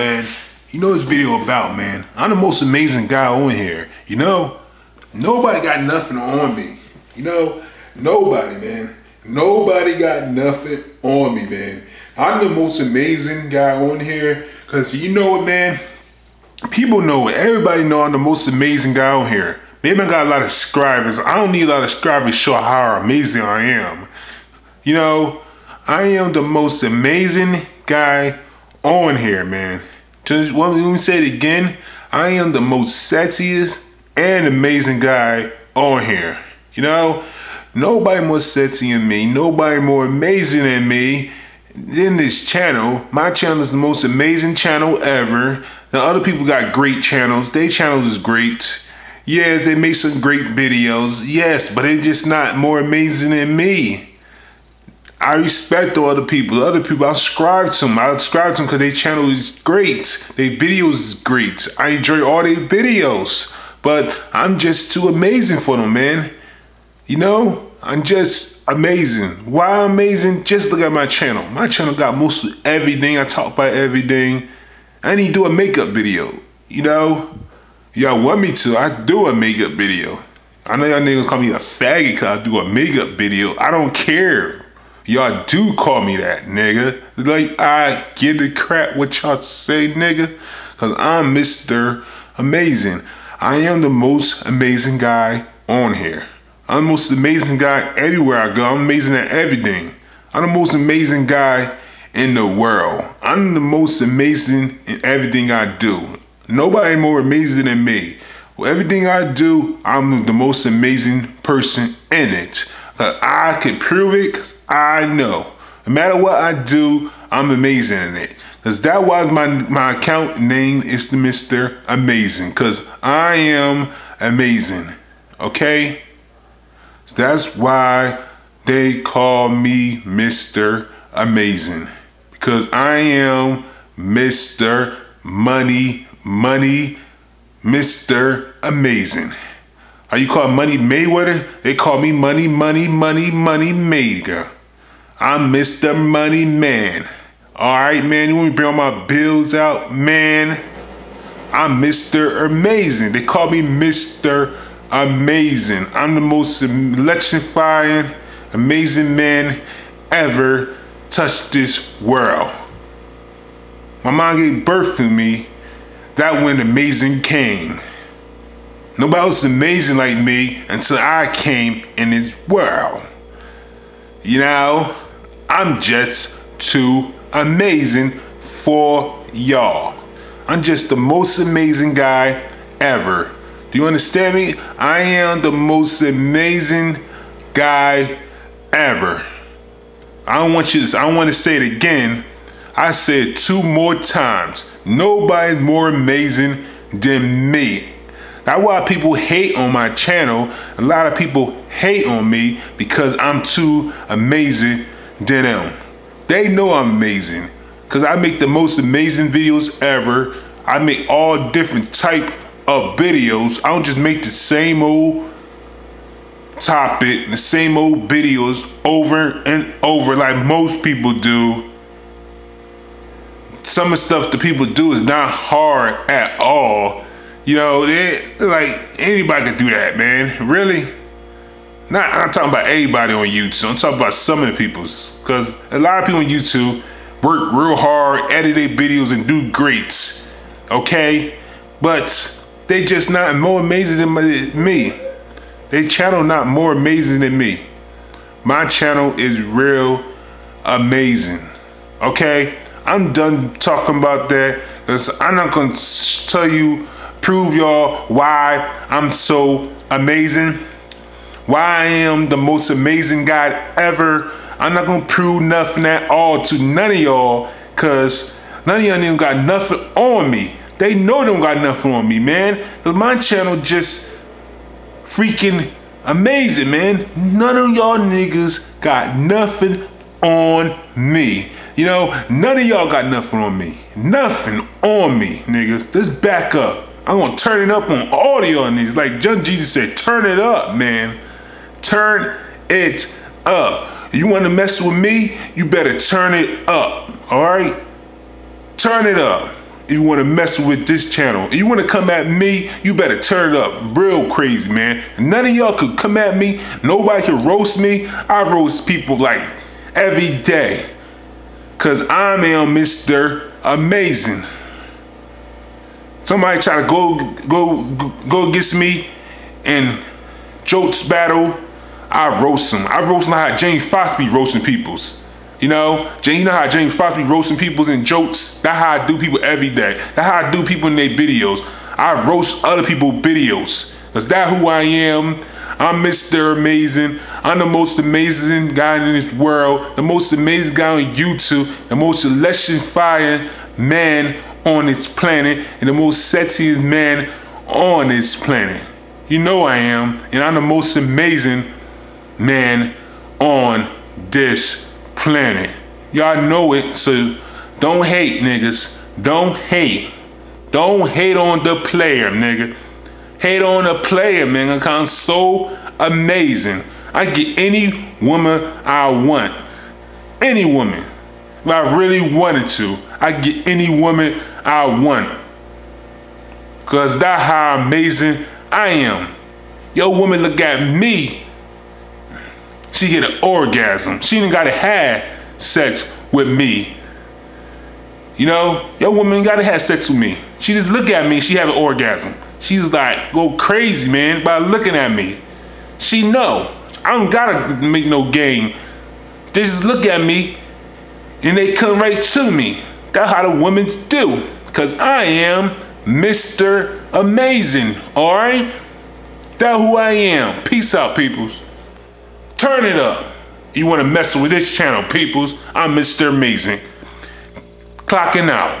man, you know this video about, man. I'm the most amazing guy on here. You know, nobody got nothing on me. You know, nobody, man. Nobody got nothing on me, man. I'm the most amazing guy on here. Cause you know what, man? People know it. Everybody know I'm the most amazing guy on here. Maybe I got a lot of subscribers. I don't need a lot of subscribers to show how amazing I am. You know, I am the most amazing guy on here, man. Just let me say it again. I am the most sexiest and amazing guy on here. You know, nobody more sexy than me. Nobody more amazing than me in this channel. My channel is the most amazing channel ever. Now other people got great channels. Their channels is great. Yes, they make some great videos. Yes, but they just not more amazing than me. I respect all the people. The other people, I subscribe to them. I subscribe to them because their channel is great. Their videos is great. I enjoy all their videos. But I'm just too amazing for them, man. You know, I'm just amazing. Why amazing? Just look at my channel. My channel got most of everything. I talk about everything. I need to do a makeup video. You know, y'all want me to, I do a makeup video. I know y'all niggas call me a faggot cause I do a makeup video. I don't care. Y'all do call me that, nigga. Like, I give the crap what y'all say, nigga. Cause I'm Mr. Amazing. I am the most amazing guy on here. I'm the most amazing guy everywhere I go. I'm amazing at everything. I'm the most amazing guy in the world. I'm the most amazing in everything I do. Nobody more amazing than me. Everything I do, I'm the most amazing person in it. I can prove it I know. No matter what I do, I'm amazing in it. Cause that was my my account name is the Mr. Amazing. Cause I am amazing. Okay? So that's why they call me Mr. Amazing because I am Mr. Money, Money, Mr. Amazing. Are you call Money Mayweather? They call me Money, Money, Money, Money Maker. I'm Mr. Money Man. All right, man. You want me to bring all my bills out, man? I'm Mr. Amazing. They call me Mr. Amazing. I'm the most electrifying, amazing man ever touched this world. My mom gave birth to me, that when amazing came. Nobody else amazing like me until I came in this world. You know, I'm just too amazing for y'all. I'm just the most amazing guy ever. Do you understand me? I am the most amazing guy ever. I don't want you to, I want to say it again. I said two more times. Nobody's more amazing than me. That's why people hate on my channel. A lot of people hate on me because I'm too amazing than them. They know I'm amazing because I make the most amazing videos ever. I make all different type of videos. I don't just make the same old topic, the same old videos over and over like most people do. Some of the stuff that people do is not hard at all. You know, they like anybody can do that, man. Really? Not I'm talking about everybody on YouTube. I'm talking about some of the people's because a lot of people on YouTube work real hard, edit their videos, and do great. Okay, but they just not more amazing than me. They channel not more amazing than me. My channel is real amazing. Okay? I'm done talking about that because I'm not to tell you, prove y'all why I'm so amazing. Why I am the most amazing guy ever. I'm not to prove nothing at all to none of y'all because none of y'all even got nothing on me. They know they don't got nothing on me, man. Cause my channel just freaking amazing, man. None of y'all niggas got nothing on me. You know, none of y'all got nothing on me. Nothing on me, niggas. Just back up. I'm gonna turn it up on audio on these. Like John Jesus said, turn it up, man. Turn it up. You wanna mess with me? You better turn it up. All right? Turn it up. you want to mess with this channel. you want to come at me, you better turn it up real crazy, man. None of y'all could come at me. Nobody can roast me. I roast people like every day. Cause I am a Mr. Amazing. Somebody try to go go go against me in jokes battle. I roast them. I roast them how James Fox be roasting peoples. You know, you know how James Fox be roasting people's in jokes? That's how I do people every day. That's how I do people in their videos. I roast other people videos. Cause that who I am. I'm Mr. Amazing. I'm the most amazing guy in this world. The most amazing guy on YouTube. The most electrifying man on this planet. And the most sexiest man on this planet. You know I am. And I'm the most amazing man on this planet. Y'all know it, so don't hate, niggas. Don't hate. Don't hate on the player, nigga. Hate on the player, man, because I'm so amazing. I get any woman I want. Any woman. If I really wanted to, I get any woman I want. Cause that's how amazing I am. Yo woman look at me she get an orgasm. She didn't gotta have sex with me. You know, your woman gotta have sex with me. She just look at me, she have an orgasm. She's like, go crazy, man, by looking at me. She know. I don't gotta make no game. They just look at me and they come right to me. That's how the women do. Cause I am Mr. Amazing, alright? That's who I am. Peace out, peoples. Turn it up. You want to mess with this channel, peoples? I'm Mr. Amazing. Clocking out.